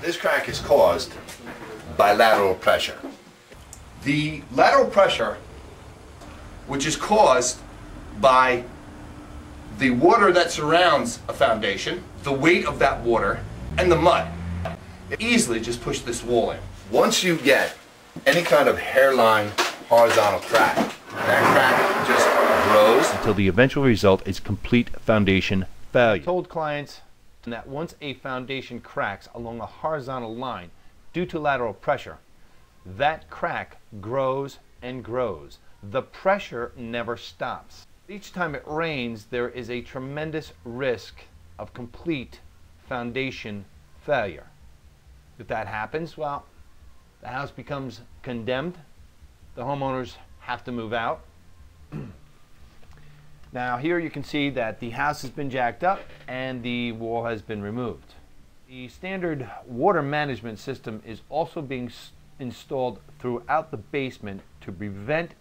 This crack is caused by lateral pressure. The lateral pressure, which is caused by the water that surrounds a foundation, the weight of that water, and the mud, it easily just push this wall in. Once you get any kind of hairline horizontal crack, that crack just grows until the eventual result is complete foundation failure. Told clients that once a foundation cracks along a horizontal line due to lateral pressure, that crack grows and grows. The pressure never stops. Each time it rains, there is a tremendous risk of complete foundation failure. If that happens, well, the house becomes condemned. The homeowners have to move out. Now here you can see that the house has been jacked up and the wall has been removed. The standard water management system is also being installed throughout the basement to prevent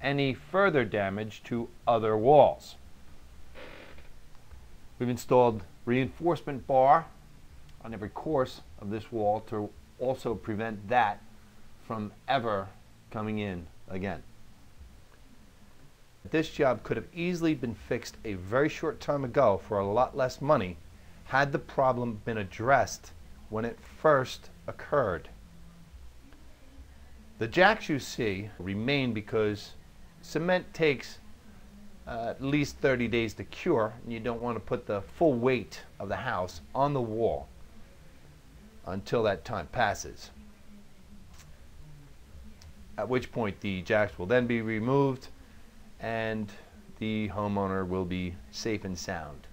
any further damage to other walls. We've installed reinforcement bar on every course of this wall to also prevent that from ever coming in again. This job could have easily been fixed a very short time ago for a lot less money had the problem been addressed when it first occurred. The jacks you see remain because cement takes uh, at least 30 days to cure and you don't want to put the full weight of the house on the wall until that time passes. At which point the jacks will then be removed and the homeowner will be safe and sound.